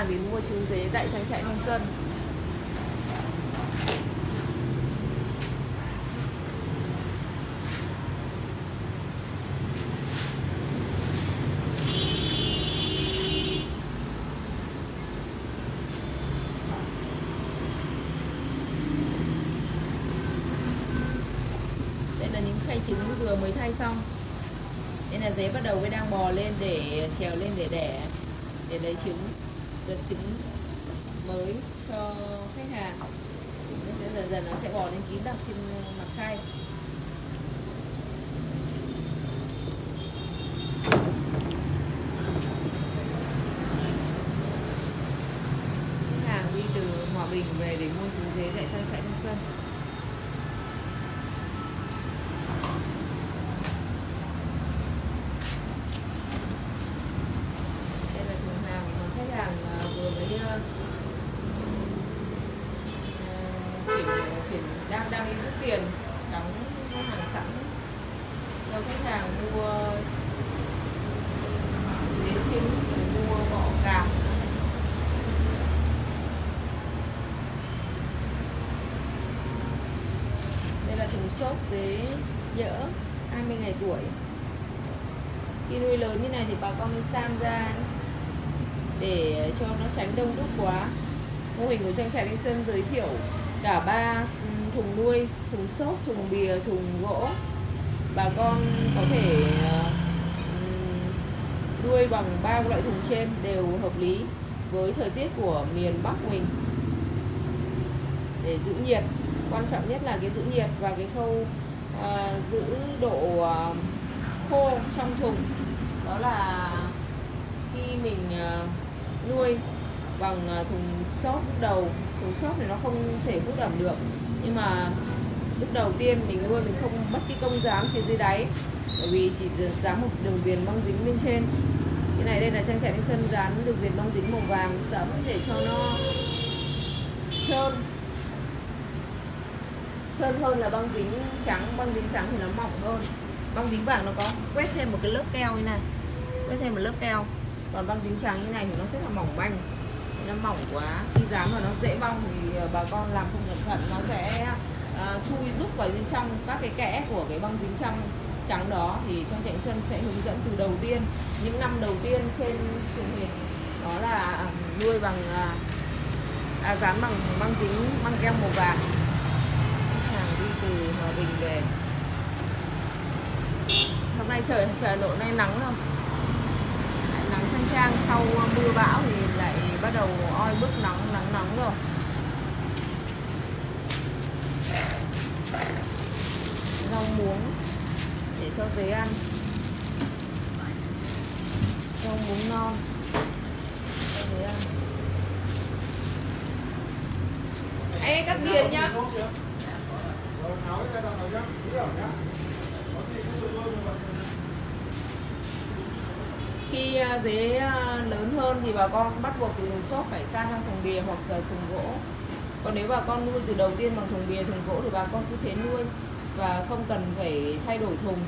hàng đến mua trứng dế tại trang trại Thanh Xuân đây là những khay trứng vừa mới thay xong đây là dế bắt đầu mới đang bò lên để trèo lên để đẻ để lấy trứng đợt trứng mới cho khách hàng nó sẽ dần dần nó sẽ bò lên kín đặc trên mặt khay khách hàng đi từ Hòa Bình về để mua trứng dế tại trang trại Thanh Xuân đây là thùng hàng mà khách hàng à, vừa mới à, à, chuyển chuyển đang đang đi rút tiền đóng hàng sẵn cho khách hàng mua dế trứng để mua bọ cạp đây là thùng xốp dế nhỡ 20 ngày tuổi khi nuôi lớn như này thì bà con nên san ra để cho nó tránh đông đúc quá. Mô hình của trang trại Linh Sơn giới thiệu cả ba ừ, thùng nuôi thùng xốp thùng bìa thùng gỗ. Bà con có thể ờ, ừ, nuôi bằng ba loại thùng trên đều hợp lý với thời tiết của miền Bắc mình. Để giữ nhiệt quan trọng nhất là cái giữ nhiệt và cái khâu uh, giữ độ uh, khô trong thùng đó là khi mình à, nuôi bằng à, thùng xốp lúc đầu thùng sốt thì nó không thể hút ẩm được. Nhưng mà lúc đầu tiên mình nuôi mình không bất cái công dám phía dưới đáy, bởi vì chỉ dán một đường viền băng dính bên trên. Cái này đây là trang trại Thanh Xuân dán đường viền băng dính màu vàng sẫm để cho nó trơn. Trơn hơn là băng dính trắng băng dính trắng thì nó mỏng hơn. Băng dính vàng nó có quét thêm một cái lớp keo như này, quét thêm một lớp keo. Còn băng dính trắng như này thì nó rất là mỏng manh nó mỏng quá. Khi dán vào nó dễ bong thì ờ, bà con làm không cẩn thận. Nó sẽ à, chui rút vào bên trong các cái kẽ của cái băng dính trong trắng đó. Thì trong chạy chân sẽ hướng dẫn từ đầu tiên những năm đầu tiên trên truyền hình. Đó là ờ, nuôi bằng à, à, dán bằng băng dính băng keo màu vàng. Khách hàng đi từ Hòa Bình về. Hôm nay trời trời Hà nay nắng không? Trang sau mưa bão thì lại bắt đầu oi bức nắng nắng nóng rồi rau muống để cho dế ăn rau muống non cho dế ăn Ê, cắt biển nhá khi à, dế à, lớn hơn thì bà con bắt buộc từ thùng xốp phải sang sang thùng bìa hoặc là thùng gỗ. Còn nếu bà con nuôi từ đầu tiên bằng thùng bìa thùng gỗ thì bà con cứ thế nuôi và không cần phải thay đổi thùng.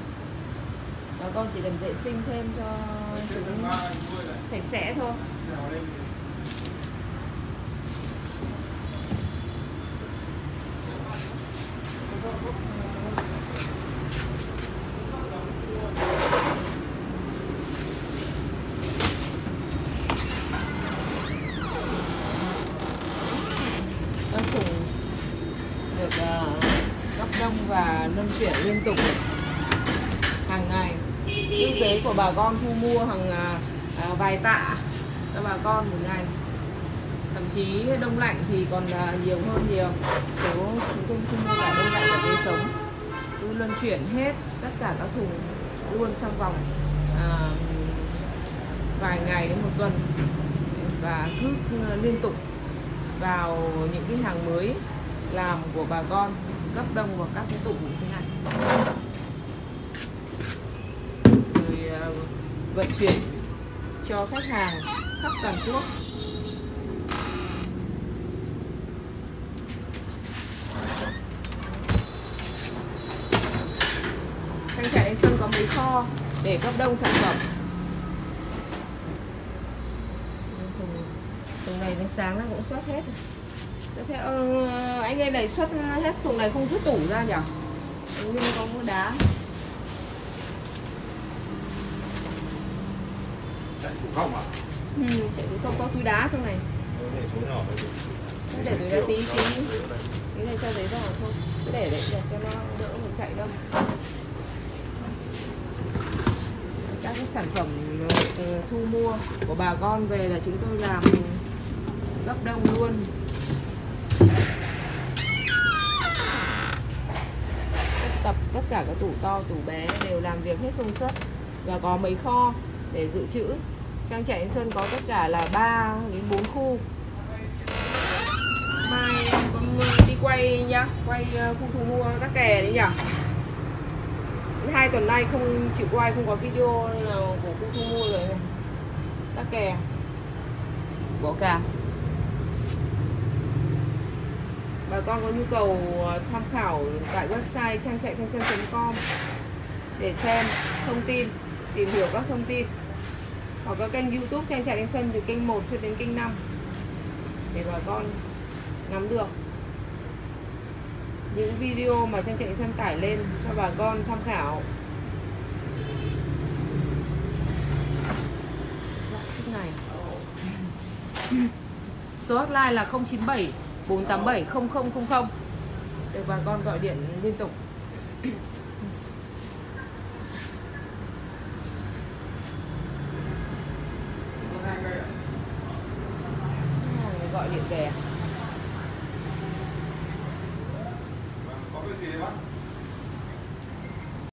Bà con chỉ cần vệ sinh thêm cho chúng sạch sẽ thôi các thùng được à, gấp cấp đông và luân chuyển liên tục hàng ngày. Kinh tế của bà con thu mua hàng à, à, vài tạ cho bà con một ngày. Thậm chí đông lạnh thì còn nhiều hơn nhiều. Nếu chúng tôi thu mua cả đông lạnh và tươi sống. Cứ luân chuyển hết tất cả các thùng luôn trong vòng à, vài ngày đến một tuần. Và cứ liên tục vào những cái hàng mới làm của bà con cấp đông vào các cái tủ như thế này. Rồi à, vận chuyển cho khách hàng khắp toàn quốc. Trang trại Anh Sơn có mấy kho để cấp đông sản phẩm? Thùng, sáng nó cũng xuất hết. rồi hết. Ờ, anh em này xuất hết thùng này không xuất tủ ra nhỉ? Có cái đá. Chạy thủ công à? Ừ, chạy thủ công có túi đá trong này. Để túi tí tí. Cái này cho giấy vào thôi. Cứ để đấy để cho nó đỡ phải chạy đâu. Các cái sản phẩm ờ, thu mua của bà con về là chúng tôi làm gấp đông luôn tất cả các tủ to, tủ bé đều làm việc hết công suất và có mấy kho để dự trữ. Trang trại Sơn có tất cả là 3 đến 4 khu. Mai con đi quay nhá, quay ờ, khu thu mua các kè đấy nhỉ? Hai tuần nay không chịu quay, không có video nào của khu thu mua rồi. Này các kè. Bỏ cả bà con có nhu cầu ờ, tham khảo tại website trang trại thanh sơn com để xem thông tin, tìm hiểu các thông tin. Hoặc có kênh youtube trang trại thanh sơn từ kênh 1 cho đến kênh 5 để bà con nắm được. Những video mà trang trại thanh sơn tải lên cho bà con tham khảo. Dạ, này. Số hotline là 097 487 0000 Để bà con gọi điện liên tục. Gọi điện kìa.